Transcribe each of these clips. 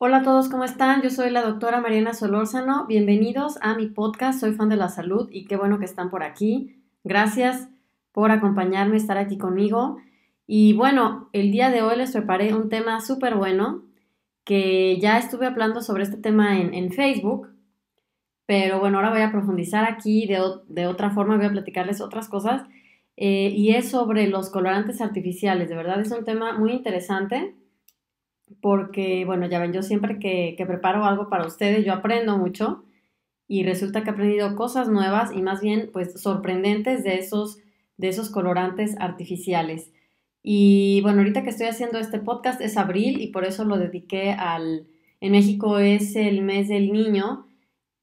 Hola a todos, ¿cómo están? Yo soy la doctora Mariana Solórzano. Bienvenidos a mi podcast. Soy fan de la salud y qué bueno que están por aquí. Gracias por acompañarme, estar aquí conmigo. Y bueno, el día de hoy les preparé un tema súper bueno que ya estuve hablando sobre este tema en, Facebook, pero bueno, ahora voy a profundizar aquí de, de otra forma, voy a platicarles otras cosas. Eh, y es sobre los colorantes artificiales. De verdad es un tema muy interesante porque, bueno, ya ven, yo siempre que, preparo algo para ustedes, yo aprendo mucho y resulta que he aprendido cosas nuevas y más bien, pues, sorprendentes de esos, de esos colorantes artificiales. Y bueno, ahorita que estoy haciendo este podcast es abril y por eso lo dediqué al... En México es el mes del niño,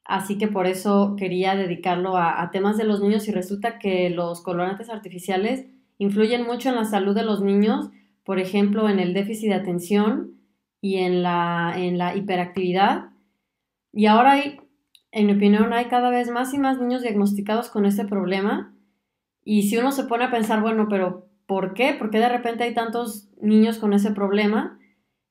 así que por eso quería dedicarlo a, a temas de los niños y resulta que los colorantes artificiales influyen mucho en la salud de los niños, por ejemplo, en el déficit de atención, y en la, en la hiperactividad. Y ahora hay, en mi opinión, hay cada vez más y más niños diagnosticados con este problema. Y si uno se pone a pensar, bueno, pero ¿por qué? ¿Por qué de repente hay tantos niños con ese problema?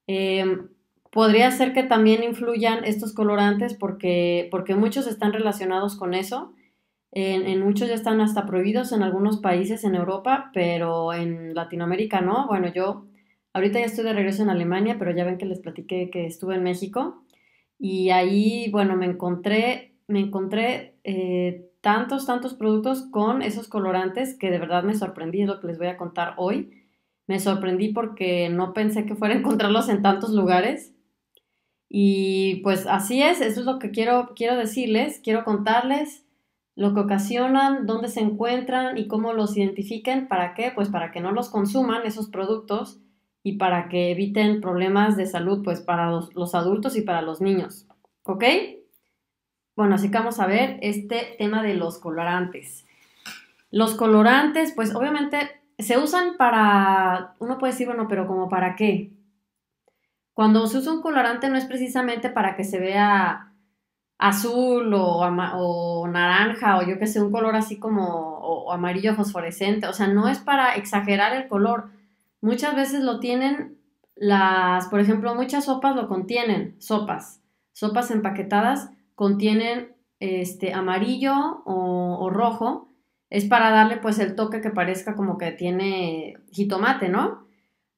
Em, podría ser que también influyan estos colorantes porque, porque muchos están relacionados con eso. En, en, muchos ya están hasta prohibidos en algunos países en Europa, pero en Latinoamérica no. Bueno, yo Ahorita ya estoy de regreso en Alemania, pero ya ven que les platiqué que estuve en México. Y ahí, bueno, me encontré, me encontré eh, tantos, tantos productos con esos colorantes que de verdad me sorprendí, es lo que les voy a contar hoy. Me sorprendí porque no pensé que fuera a encontrarlos en tantos lugares. Y pues así es, eso es lo que quiero, quiero decirles, quiero contarles lo que ocasionan, dónde se encuentran y cómo los identifiquen. ¿Para qué? Pues para que no los consuman esos productos y para que eviten problemas de salud, pues para los, adultos y para los niños. ¿Ok? Bueno, así que vamos a ver este tema de los colorantes. Los colorantes, pues obviamente se usan para, uno puede decir, bueno, pero como para qué. Cuando se usa un colorante no es precisamente para que se vea azul o, naranja o yo que sé, un color así como o amarillo fosforescente, o sea, no es para exagerar el color, Muchas veces lo tienen las, por ejemplo, muchas sopas lo contienen, sopas, sopas empaquetadas contienen este amarillo o, rojo, es para darle pues el toque que parezca como que tiene jitomate, ¿no?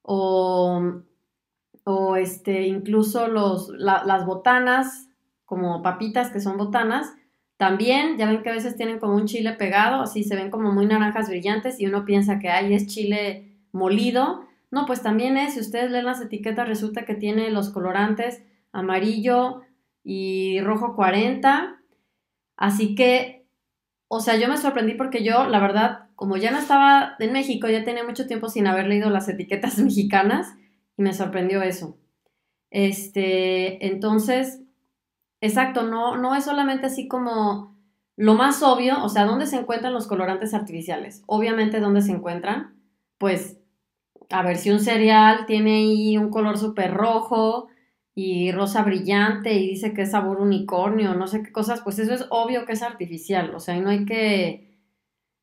O, o este, incluso los, las botanas, como papitas que son botanas, también, ya ven que a veces tienen como un chile pegado, así se ven como muy naranjas brillantes y uno piensa que ahí es chile molido. No, pues también es, si ustedes leen las etiquetas, resulta que tiene los colorantes amarillo y rojo 40. Así que, o sea, yo me sorprendí porque yo, la verdad, como ya no estaba en México, ya tenía mucho tiempo sin haber leído las etiquetas mexicanas y me sorprendió eso. Este, entonces, exacto, no, no es solamente así como lo más obvio, o sea, ¿dónde se encuentran los colorantes artificiales? Obviamente, ¿dónde se encuentran? Pues a ver, si un cereal tiene ahí un color súper rojo y rosa brillante y dice que es sabor unicornio, no sé qué cosas, pues eso es obvio que es artificial, o sea, no hay que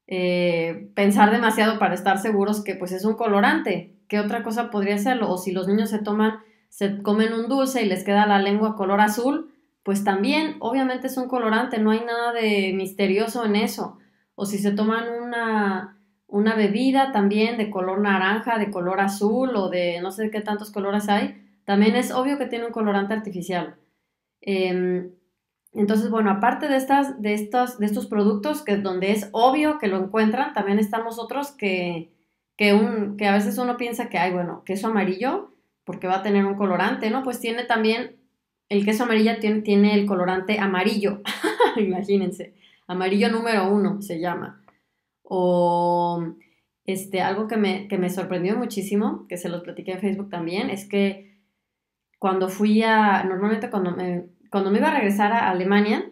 eh, pensar demasiado para estar seguros que pues es un colorante. ¿Qué otra cosa podría serlo? O si los niños se toman, se comen un dulce y les queda la lengua color azul, pues también, obviamente es un colorante, no hay nada de misterioso en eso. O si se toman una una bebida también de color naranja, de color azul o de no sé qué tantos colores hay, también es obvio que tiene un colorante artificial. Em, entonces, bueno, aparte de, estas, de, estos, de estos productos, que donde es obvio que lo encuentran, también estamos otros que, que, un, que a veces uno piensa que hay, bueno, queso amarillo, porque va a tener un colorante, ¿no? Pues tiene también, el queso amarillo tiene, tiene el colorante amarillo, imagínense, amarillo número uno se llama. O este, algo que me, que me sorprendió muchísimo, que se los platiqué en Facebook también, es que cuando fui a, normalmente cuando me, cuando me iba a regresar a Alemania,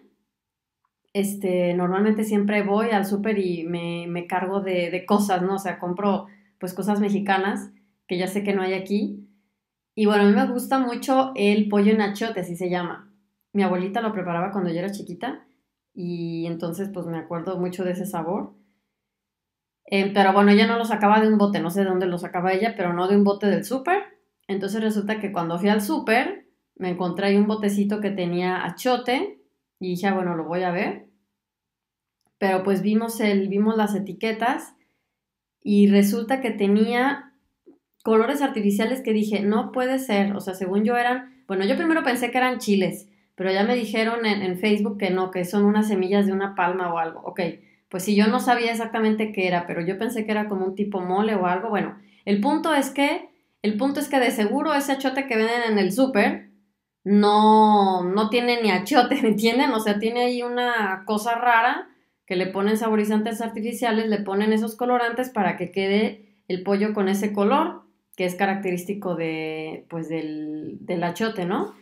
este, normalmente siempre voy al súper y me, me cargo de, de, cosas, ¿no? O sea, compro pues cosas mexicanas que ya sé que no hay aquí. Y bueno, a mí me gusta mucho el pollo en achote, así se llama. Mi abuelita lo preparaba cuando yo era chiquita y entonces pues me acuerdo mucho de ese sabor. Eh, pero bueno, ella no lo sacaba de un bote, no sé de dónde lo sacaba ella, pero no de un bote del súper. Entonces resulta que cuando fui al súper, me encontré ahí un botecito que tenía achote y dije, ah, bueno, lo voy a ver. Pero pues vimos, el, vimos las etiquetas y resulta que tenía colores artificiales que dije, no puede ser, o sea, según yo eran, bueno, yo primero pensé que eran chiles, pero ya me dijeron en, en Facebook que no, que son unas semillas de una palma o algo. Ok, pues si yo no sabía exactamente qué era, pero yo pensé que era como un tipo mole o algo, bueno, el punto es que, el punto es que de seguro ese achote que venden en el súper no, no tiene ni achote, ¿me entienden? O sea, tiene ahí una cosa rara que le ponen saborizantes artificiales, le ponen esos colorantes para que quede el pollo con ese color que es característico de, pues, del, del achote, ¿no?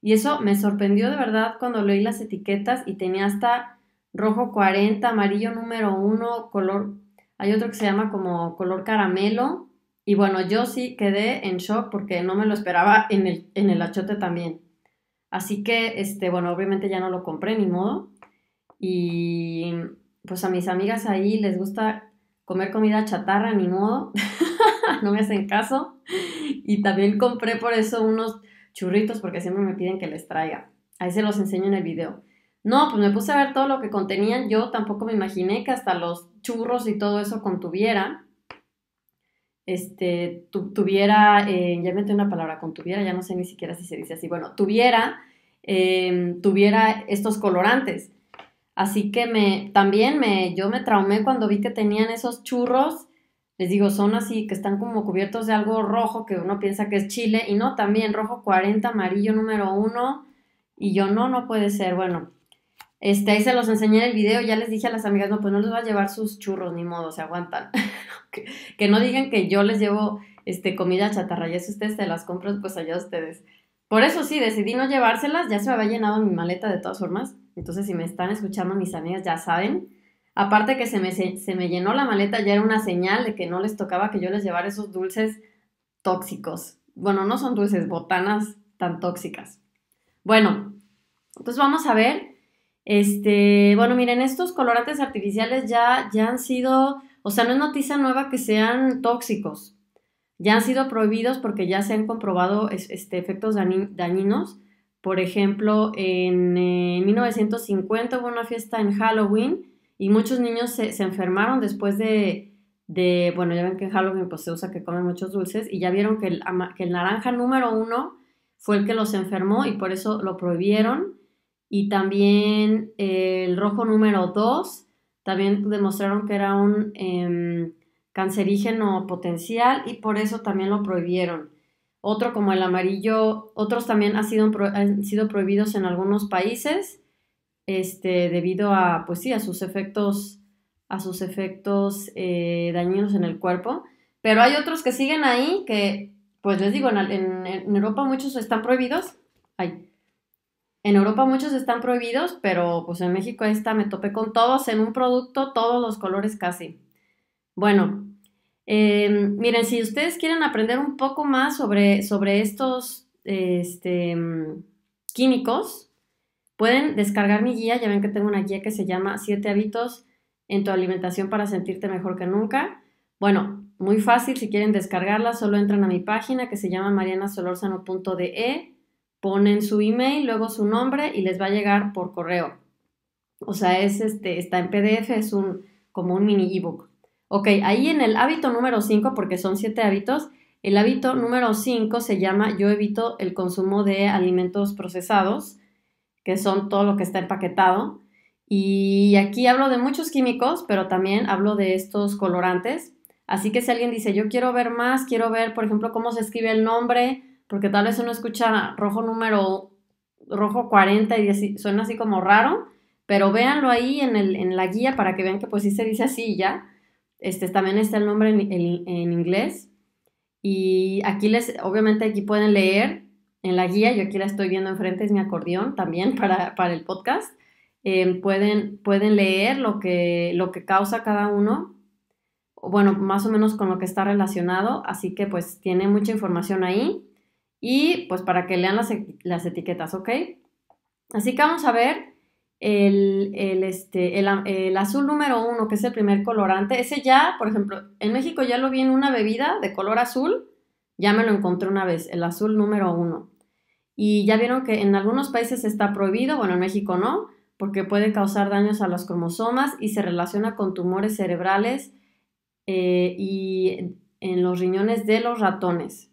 Y eso me sorprendió de verdad cuando leí las etiquetas y tenía hasta rojo 40, amarillo número 1, color, hay otro que se llama como color caramelo. Y bueno, yo sí quedé en shock porque no me lo esperaba en el, en el achote también. Así que, este, bueno, obviamente ya no lo compré, ni modo. Y pues a mis amigas ahí les gusta comer comida chatarra, ni modo. no me hacen caso. Y también compré por eso unos churritos porque siempre me piden que les traiga. Ahí se los enseño en el video. No, pues me puse a ver todo lo que contenían. Yo tampoco me imaginé que hasta los churros y todo eso contuviera. Este, tuviera, eh, ya metí una palabra, contuviera, ya no sé ni siquiera si se dice así. Bueno, tuviera, em, tuviera estos colorantes. Así que me, también me, yo me traumé cuando vi que tenían esos churros. Les digo, son así, que están como cubiertos de algo rojo que uno piensa que es chile. Y no, también rojo 40, amarillo número 1. Y yo, no, no puede ser. Bueno, este, ahí se los enseñé en el video. Ya les dije a las amigas, no, pues no les voy a llevar sus churros, ni modo, se aguantan. que, no digan que yo les llevo este, comida chatarra. Y si ustedes se las compran, pues allá ustedes. Por eso sí, decidí no llevárselas. Ya se me había llenado mi maleta de todas formas. Entonces, si me están escuchando mis amigas, ya saben. Aparte que se me, se me llenó la maleta, ya era una señal de que no les tocaba que yo les llevara esos dulces tóxicos. Bueno, no son dulces, botanas tan tóxicas. Bueno, entonces vamos a ver. Este, bueno, miren, estos colorantes artificiales ya, ya han sido, o sea, no es noticia nueva que sean tóxicos. Ya han sido prohibidos porque ya se han comprobado este, efectos dañinos por ejemplo, en 1950 eh, hubo una fiesta en Halloween y muchos niños se, enfermaron después de, bueno, ya ven que en Halloween pues, se usa que comen muchos dulces y ya vieron que el naranja número uno fue el que los enfermó y por eso lo prohibieron. Y también el rojo número dos también demostraron que era un em, cancerígeno potencial y por eso también lo prohibieron. Otro como el amarillo, otros también han sido, han sido prohibidos en algunos países este, debido a, pues sí, a sus efectos, a sus efectos eh, dañinos en el cuerpo. Pero hay otros que siguen ahí que, pues les digo, en, en, Europa muchos están prohibidos. Ay, en Europa muchos están prohibidos, pero pues en México esta me topé con todos en un producto, todos los colores casi. Bueno, Em, miren, si ustedes quieren aprender un poco más sobre, sobre estos este, químicos, pueden descargar mi guía. Ya ven que tengo una guía que se llama Siete hábitos en tu alimentación para sentirte mejor que nunca. Bueno, muy fácil, si quieren descargarla, solo entran a mi página que se llama marianasolorzano.de, ponen su email, luego su nombre y les va a llegar por correo. O sea, es este, está en PDF, es un, como un mini ebook. Ok, ahí en el hábito número 5, porque son siete hábitos, el hábito número 5 se llama yo evito el consumo de alimentos procesados, que son todo lo que está empaquetado. Y aquí hablo de muchos químicos, pero también hablo de estos colorantes. Así que si alguien dice, yo quiero ver más, quiero ver, por ejemplo, cómo se escribe el nombre, porque tal vez uno escucha rojo número, rojo 40 y suena así como raro, pero véanlo ahí en, el, en la guía para que vean que pues sí se dice así ya. Este, también está el nombre en, inglés. Y aquí les, obviamente aquí pueden leer en la guía, yo aquí la estoy viendo enfrente, es mi acordeón también para, el podcast. Em, pueden, pueden leer lo que, lo que causa cada uno, bueno, más o menos con lo que está relacionado, así que pues tiene mucha información ahí y pues para que lean las, las etiquetas, ¿ok? Así que vamos a ver el, este, el, azul número uno, que es el primer colorante, ese ya, por ejemplo, en México ya lo vi en una bebida de color azul, ya me lo encontré una vez, el azul número uno. y ya vieron que en algunos países está prohibido, bueno, en México no, porque puede causar daños a los cromosomas y se relaciona con tumores cerebrales eh, y en los riñones de los ratones.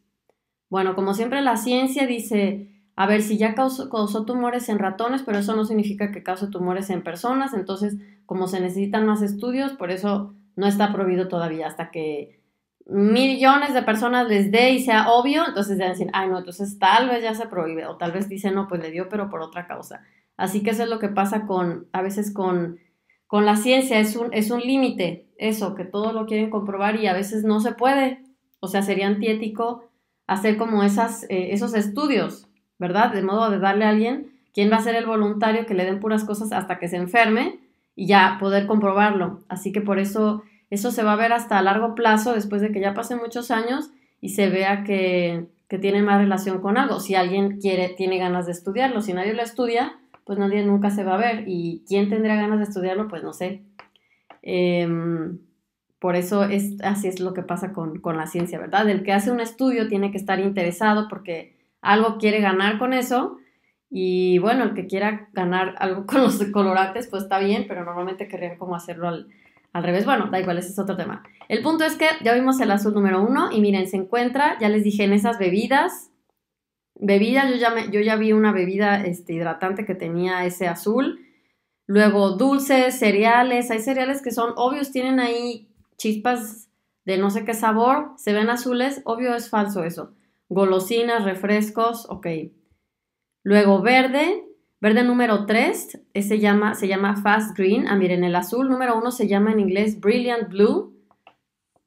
Bueno, como siempre la ciencia dice, a ver, si ya causó, causó, tumores en ratones, pero eso no significa que cause tumores en personas, entonces como se necesitan más estudios, por eso no está prohibido todavía hasta que millones de personas les dé y sea obvio, entonces deben decir, ay no, entonces tal vez ya se prohíbe, o tal vez dicen, no, pues le dio, pero por otra causa. Así que eso es lo que pasa con, a veces con, con la ciencia, es un, es un límite, eso, que todo lo quieren comprobar y a veces no se puede. O sea, sería antiético hacer como esas, eh, esos estudios, ¿verdad? De modo de darle a alguien quién va a ser el voluntario que le den puras cosas hasta que se enferme y ya poder comprobarlo. Así que por eso eso se va a ver hasta a largo plazo, después de que ya pasen muchos años y se vea que, tiene más relación con algo. Si alguien quiere, tiene ganas de estudiarlo, si nadie lo estudia, pues nadie nunca se va a ver. ¿Y quién tendría ganas de estudiarlo? Pues no sé. Em, por eso es, así es lo que pasa con, con, la ciencia, ¿verdad? El que hace un estudio tiene que estar interesado porque algo quiere ganar con eso. Y bueno, el que quiera ganar algo con los colorantes, pues está bien, pero normalmente querrían como hacerlo al, al revés, bueno, da igual, ese es otro tema. El punto es que ya vimos el azul número uno y miren, se encuentra, ya les dije, en esas bebidas. Bebidas, yo ya, me, yo ya vi una bebida este, hidratante que tenía ese azul. Luego dulces, cereales, hay cereales que son obvios, tienen ahí chispas de no sé qué sabor, se ven azules, obvio es falso eso. Golosinas, refrescos, ok. Luego verde, Verde número 3 se llama, se llama Fast Green. Ah, miren, el azul número 1 se llama en inglés Brilliant Blue.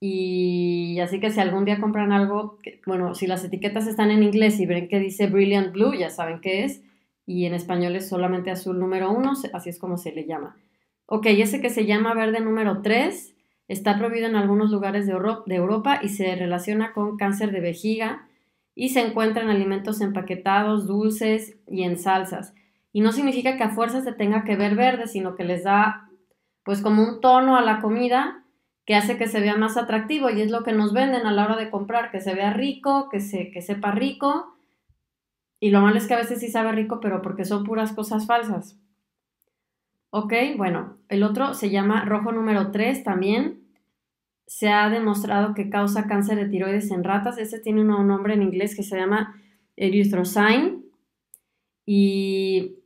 Y así que si algún día compran algo, bueno, si las etiquetas están en inglés y ven que dice Brilliant Blue, ya saben qué es. Y en español es solamente azul número 1, así es como se le llama. Ok, ese que se llama verde número 3 está prohibido en algunos lugares de, Europa y se relaciona con cáncer de vejiga y se encuentra en alimentos empaquetados, dulces y en salsas. Y no significa que a fuerza se tenga que ver verde, sino que les da pues como un tono a la comida que hace que se vea más atractivo y es lo que nos venden a la hora de comprar, que se vea rico, que, se, que sepa rico. Y lo malo es que a veces sí sabe rico, pero porque son puras cosas falsas. Ok, bueno, el otro se llama rojo número 3 también. Se ha demostrado que causa cáncer de tiroides en ratas. Ese tiene un nombre en inglés que se llama erythrocine. Y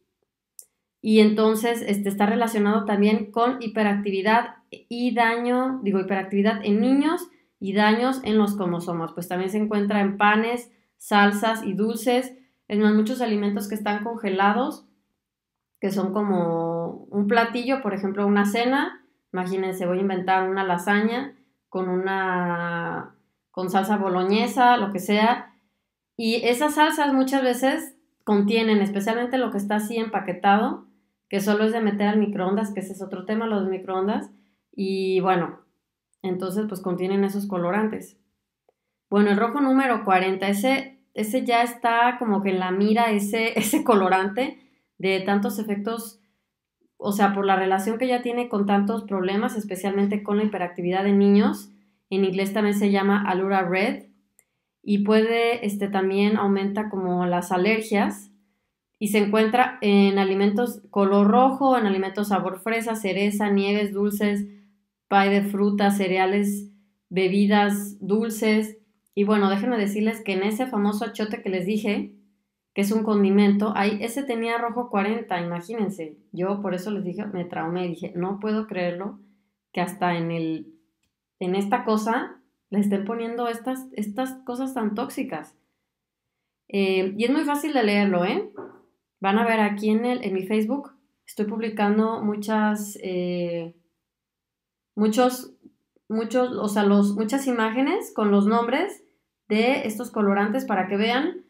y entonces este, está relacionado también con hiperactividad y daño, digo, hiperactividad en niños y daños en los cromosomas. Pues también se encuentra en panes, salsas y dulces. Es más, muchos alimentos que están congelados, que son como un platillo, por ejemplo, una cena. Imagínense, voy a inventar una lasaña con una con salsa boloñesa, lo que sea. Y esas salsas muchas veces contienen, especialmente lo que está así empaquetado, que solo es de meter al microondas, que ese es otro tema, los microondas. Y bueno, entonces pues contienen esos colorantes. Bueno, el rojo número 40, ese, ese ya está como que en la mira ese, ese colorante de tantos efectos, o sea, por la relación que ya tiene con tantos problemas, especialmente con la hiperactividad de niños. En inglés también se llama Alura Red y puede, este también aumenta como las alergias y se encuentra en alimentos color rojo, en alimentos sabor fresa, cereza, nieves, dulces, pay de frutas, cereales, bebidas dulces. Y bueno, déjenme decirles que en ese famoso achote que les dije, que es un condimento, ahí ese tenía rojo 40, imagínense. Yo por eso les dije, me traumé, dije, no puedo creerlo que hasta en el en esta cosa le estén poniendo estas, estas cosas tan tóxicas. Eh, y es muy fácil de leerlo, ¿eh? Van a ver aquí en, el, en mi Facebook, estoy publicando muchas, eh, muchos, muchos, o sea, los, muchas imágenes con los nombres de estos colorantes para que vean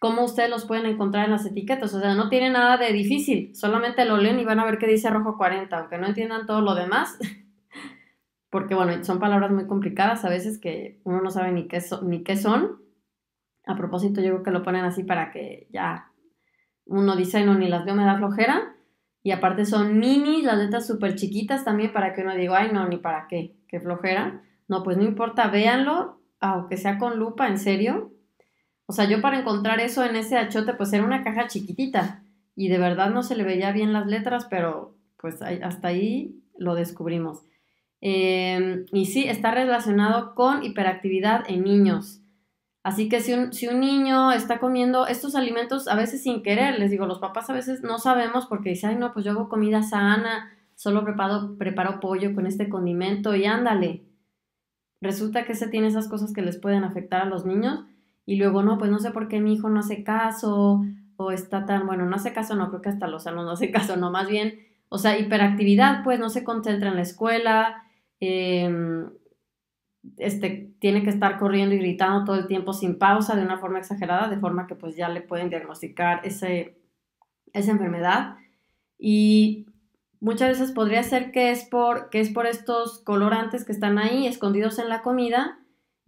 cómo ustedes los pueden encontrar en las etiquetas. O sea, no tiene nada de difícil, solamente lo leen y van a ver que dice rojo 40, aunque no entiendan todo lo demás. porque bueno, son palabras muy complicadas a veces que uno no sabe ni qué, ni qué son. A propósito, yo creo que lo ponen así para que ya uno dice, no, ni las veo, me da flojera. Y aparte son mini, las letras súper chiquitas también para que uno diga, ay, no, ni para qué, qué flojera. No, pues no importa, véanlo, aunque sea con lupa, en serio. O sea, yo para encontrar eso en ese achote, pues era una caja chiquitita y de verdad no se le veía bien las letras, pero pues hasta ahí lo descubrimos. Em, y sí, está relacionado con hiperactividad en niños. Así que si un, si un, niño está comiendo estos alimentos a veces sin querer, les digo, los papás a veces no sabemos porque dicen, ay no, pues yo hago comida sana, solo preparo, preparo pollo con este condimento y ándale. Resulta que se tiene esas cosas que les pueden afectar a los niños y luego no, pues no sé por qué mi hijo no hace caso o está tan, bueno, no hace caso, no creo que hasta los alumnos no hace caso, no, más bien, o sea, hiperactividad, pues no se concentra en la escuela, em, este, tiene que estar corriendo y gritando todo el tiempo sin pausa de una forma exagerada, de forma que pues ya le pueden diagnosticar ese, esa enfermedad. Y muchas veces podría ser que es, por, que es por estos colorantes que están ahí escondidos en la comida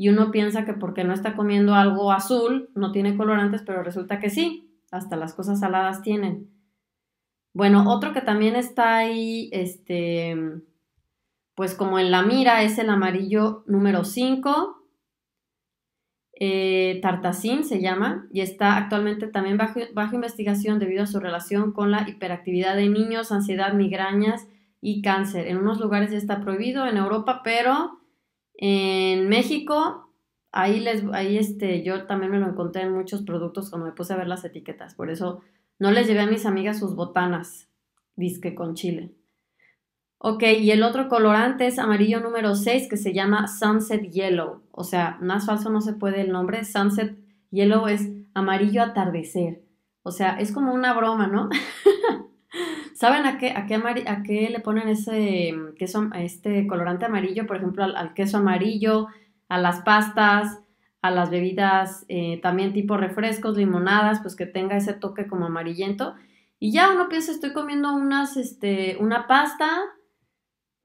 y uno piensa que porque no está comiendo algo azul no tiene colorantes, pero resulta que sí, hasta las cosas saladas tienen. Bueno, otro que también está ahí, este, pues como en la mira es el amarillo número 5, eh, Tartacin se llama, y está actualmente también bajo, bajo, investigación debido a su relación con la hiperactividad de niños, ansiedad, migrañas y cáncer. En unos lugares ya está prohibido, en Europa, pero en México, ahí, les, ahí este, yo también me lo encontré en muchos productos cuando me puse a ver las etiquetas, por eso no les llevé a mis amigas sus botanas, disque con chile. Ok, y el otro colorante es amarillo número 6 que se llama Sunset Yellow. O sea, más falso no se puede el nombre. Sunset Yellow es amarillo atardecer. O sea, es como una broma, ¿no? ¿Saben a qué, a qué, a qué le ponen ese queso, este colorante amarillo? Por ejemplo, al, queso amarillo, a las pastas, a las bebidas eh, también tipo refrescos, limonadas, pues que tenga ese toque como amarillento. Y ya uno piensa, estoy comiendo unas, este, una pasta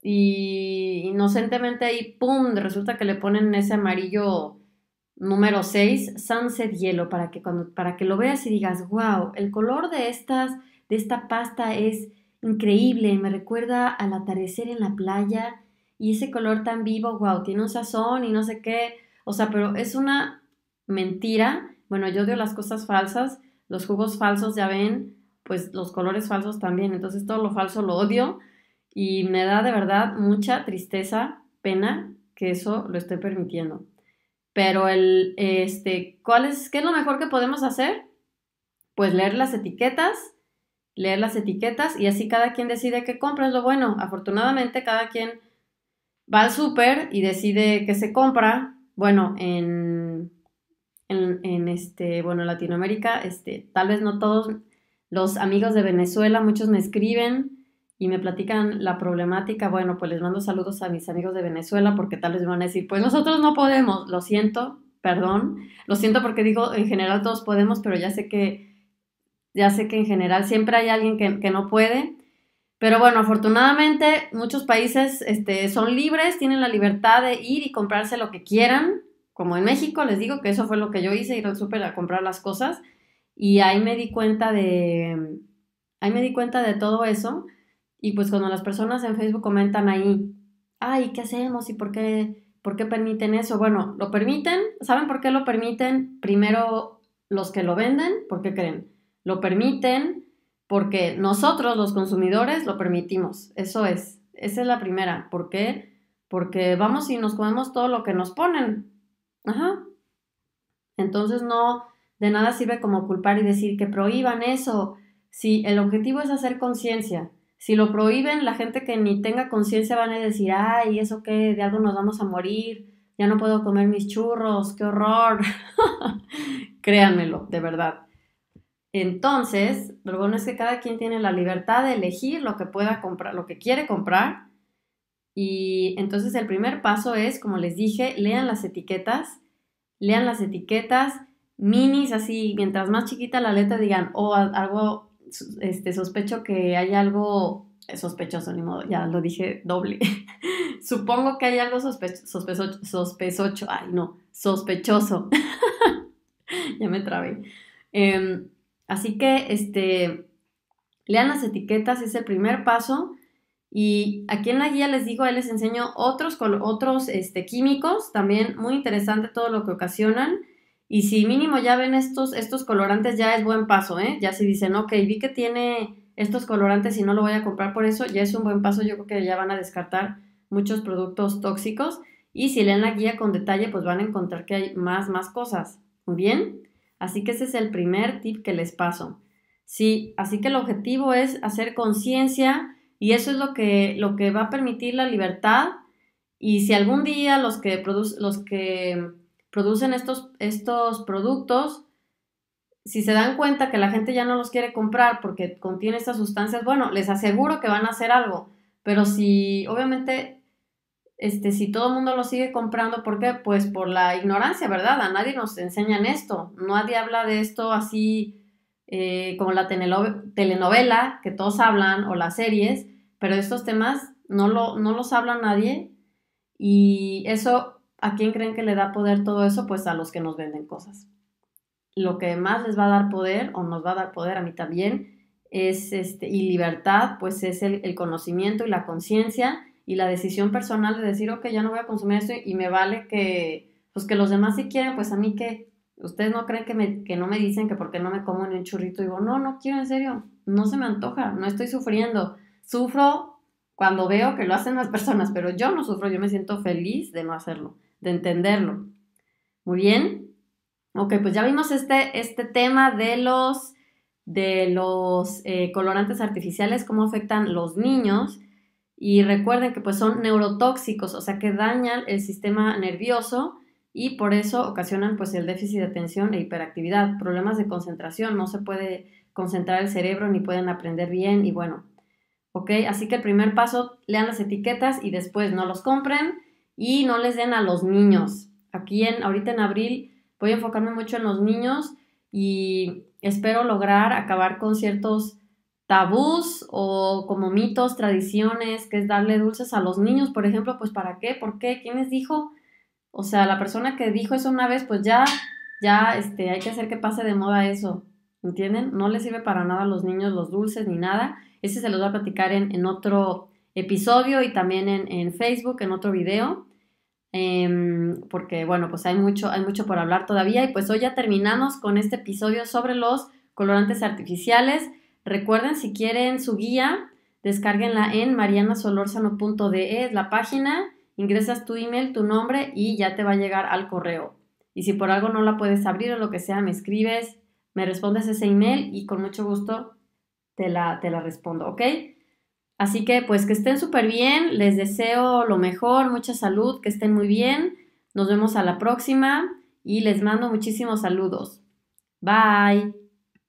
y inocentemente ahí, ¡pum!, resulta que le ponen ese amarillo número 6, Sunset Hielo, para que, cuando, para que lo veas y digas, wow, el color de, estas, de esta pasta es increíble, me recuerda al atardecer en la playa y ese color tan vivo, wow, tiene un sazón y no sé qué, o sea, pero es una mentira. Bueno, yo odio las cosas falsas, los jugos falsos, ya ven, pues los colores falsos también, entonces todo lo falso lo odio y me da de verdad mucha tristeza, pena que eso lo estoy permitiendo. Pero el, este, ¿cuál es, qué es lo mejor que podemos hacer? Pues leer las etiquetas, leer las etiquetas y así cada quien decide qué compra, es lo bueno. Afortunadamente cada quien va al súper y decide qué se compra. Bueno, en, en, este, bueno, Latinoamérica, este, tal vez no todos los amigos de Venezuela, muchos me escriben y me platican la problemática, bueno, pues les mando saludos a mis amigos de Venezuela porque tal vez me van a decir, pues nosotros no podemos, lo siento, perdón, lo siento porque digo, en general todos podemos, pero ya sé que, ya sé que en general siempre hay alguien que, no puede, pero bueno, afortunadamente muchos países este, son libres, tienen la libertad de ir y comprarse lo que quieran, como en México, les digo que eso fue lo que yo hice, ir al súper a comprar las cosas, y ahí me di cuenta de, ahí me di cuenta de todo eso, y pues cuando las personas en Facebook comentan ahí, ay, ¿qué hacemos? ¿Y por qué, por qué permiten eso? Bueno, lo permiten. ¿Saben por qué lo permiten? Primero, los que lo venden, ¿por qué creen? Lo permiten porque nosotros, los consumidores, lo permitimos. Eso es. Esa es la primera. ¿Por qué? Porque vamos y nos comemos todo lo que nos ponen. Ajá. Entonces no, de nada sirve como culpar y decir que prohíban eso. Si el objetivo es hacer conciencia, si lo prohíben, la gente que ni tenga conciencia van a decir, ay, eso que de algo nos vamos a morir, ya no puedo comer mis churros, qué horror. Créanmelo, de verdad. Entonces, lo bueno es que cada quien tiene la libertad de elegir lo que pueda comprar, lo que quiere comprar. Y entonces el primer paso es, como les dije, lean las etiquetas, lean las etiquetas minis, así, mientras más chiquita la letra digan, oh, algo este, sospecho que hay algo sospechoso, ni modo, ya lo dije doble. Supongo que hay algo sospechoso, sospechoso, ay no, sospechoso. ya me trabé. Em, así que, este, lean las etiquetas, es el primer paso. Y aquí en la guía les digo, ahí les enseño otros, otros este, químicos, también muy interesante todo lo que ocasionan. Y si mínimo ya ven estos, estos colorantes, ya es buen paso, ¿eh? Ya si dicen, ok, vi que tiene estos colorantes y no lo voy a comprar por eso, ya es un buen paso. Yo creo que ya van a descartar muchos productos tóxicos. Y si leen la guía con detalle, pues van a encontrar que hay más, más cosas. Muy bien. Así que ese es el primer tip que les paso. Sí, así que el objetivo es hacer conciencia y eso es lo que, lo que va a permitir la libertad. Y si algún día los que, los que producen estos, estos productos, si se dan cuenta que la gente ya no los quiere comprar porque contiene estas sustancias, bueno, les aseguro que van a hacer algo. Pero si, obviamente, este, si todo el mundo lo sigue comprando, ¿por qué? Pues por la ignorancia, ¿verdad? A nadie nos enseñan esto. Nadie habla de esto así eh, como la telenovela que todos hablan o las series, pero estos temas no, lo, no los habla nadie. Y eso ¿A quién creen que le da poder todo eso? Pues a los que nos venden cosas. Lo que más les va a dar poder, o nos va a dar poder a mí también, es este, y libertad, pues es el, conocimiento y la conciencia y la decisión personal de decir, ok, ya no voy a consumir esto y me vale que, pues que los demás si quieren, pues a mí que, ustedes no creen que, me, que no me dicen que porque no me como ni un churrito, digo, no, no quiero en serio, no se me antoja, no estoy sufriendo, sufro cuando veo que lo hacen las personas, pero yo no sufro, yo me siento feliz de no hacerlo de entenderlo. Muy bien. Ok, pues ya vimos este, este tema de los, de los eh, colorantes artificiales, cómo afectan los niños. Y recuerden que pues son neurotóxicos, o sea que dañan el sistema nervioso y por eso ocasionan pues el déficit de atención e hiperactividad, problemas de concentración, no se puede concentrar el cerebro ni pueden aprender bien y bueno, ok, así que el primer paso, lean las etiquetas y después no los compren y no les den a los niños. Aquí en, ahorita en abril voy a enfocarme mucho en los niños y espero lograr acabar con ciertos tabús o como mitos, tradiciones, que es darle dulces a los niños, por ejemplo, pues ¿para qué? ¿Por qué? ¿Quién les dijo? O sea, la persona que dijo eso una vez, pues ya, ya, este, hay que hacer que pase de moda eso, ¿entienden? No les sirve para nada a los niños los dulces ni nada. Ese se los voy a platicar en, en otro episodio y también en, en Facebook, en otro video. Em, porque bueno, pues hay mucho, hay mucho por hablar todavía y pues hoy ya terminamos con este episodio sobre los colorantes artificiales. Recuerden, si quieren su guía, descárguenla en marianasolorzano.de, es la página, ingresas tu email, tu nombre y ya te va a llegar al correo. Y si por algo no la puedes abrir o lo que sea, me escribes, me respondes ese email y con mucho gusto te la, te la respondo, ¿ok? Así que pues que estén súper bien, les deseo lo mejor, mucha salud, que estén muy bien. Nos vemos a la próxima y les mando muchísimos saludos. Bye.